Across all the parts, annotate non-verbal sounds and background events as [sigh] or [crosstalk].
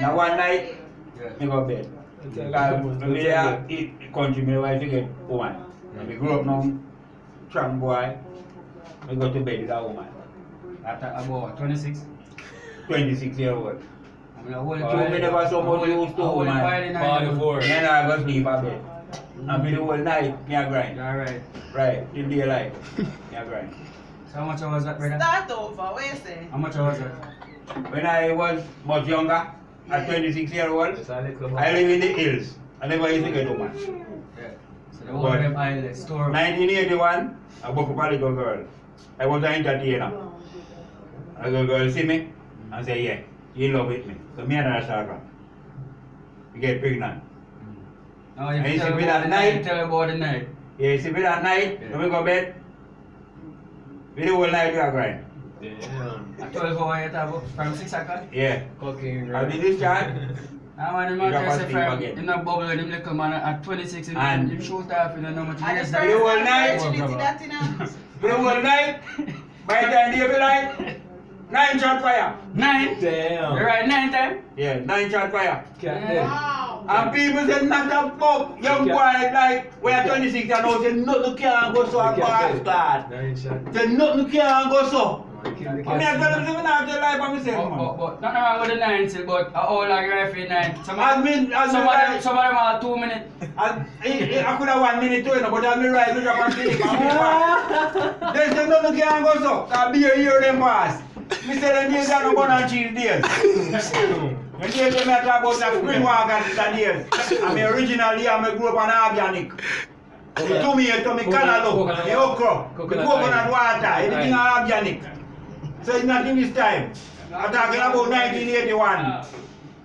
Now one night, Yeah. me go bed. Because me there eat country, me wife to get woman. Me grew up now, strong boy. Me go to bed with a woman. After about 26. 26 year old. I mean, I hold it So me never so much used to hold it woman. pile in Forty hand. four. Me and I go sleep a bed. And me the whole night, me a grind. Alright. Right, till daylight. me a grind. So how much was that, brother? Start over, what you say? How much was that? When I was much younger, at 26 year old, It's a I live in the hills. I never used to get woman. Yeah. So the whole of them islands, store. 1981, I woke up a little girl. I was an entertainer. A little girl see me and say, yeah, you in love with me. So me and her start run. We get pregnant. Now you And you tell see me that the night? night, tell about the night. Yeah, you see me that night, Yeah. when we go bed, we the whole night we are grind. Damn. At 12 hours you talk about from 6 o'clock. Yeah. Cocaine. I did this charge. Now when the You man got tell one say thing from again. him not bubble him little man at 26 him, And- him shoot off you don't know much And years the. You first whole night? opportunity that in a- We the whole night, by the time they be like, nine shot fire. Nine? Damn. You right nine time? Yeah, nine shot fire. Yeah. Wow. And people say not a pop, young boy like we are 26 and now say nothing can go so The cat dead. bastard. Nine shot. Say nothing can go so. Man, kill the I mean oh, oh, oh. I tell them cat. say me not tell lie by myself But, but, man. but nothing wrong with the nine still, but how old are you referee nine? Some As of me, as some me of them, right, some of them are two minutes. as, I, I could have one minute too, you know, but as me right, me drop and sleep and me back. They say nothing can go so. Cause be a year them pass. Me say them days are no bun and cheese days. When days when I [laughs] talk about that spring walk and the days. I mean originally I me grew up on organic. The tomato, me cantaloupe, the okra, the Coconut coconut oil. water, everything are organic. So it's not in this time. I'm talking about 1981.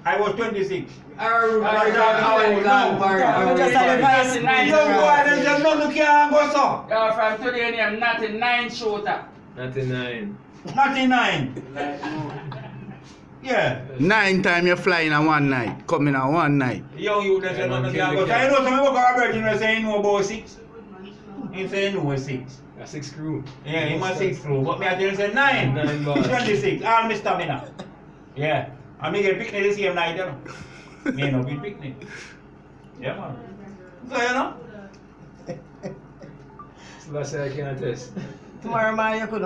I was 26. I'm talking about now. We just have a vice Nine. Young boy, they say nothing can go so. Yeah, from today name nothing nine shooter. Ninety nine. 99. Yeah. Nine time you fly in a one night, come in a one night. Young you, they say Yeah, man, nothing kill can the go so. cat. I know some people go about you say he know about six. He say no six. A six crew. Yeah, he must six crew. But me I tell say nine. Nine [laughs] bars. 26. All my stamina. Yeah. And me get picnic the same night, you know. Me no get picnic. Yeah, man. So, you know. So that's I can't test. Tomorrow, man, you could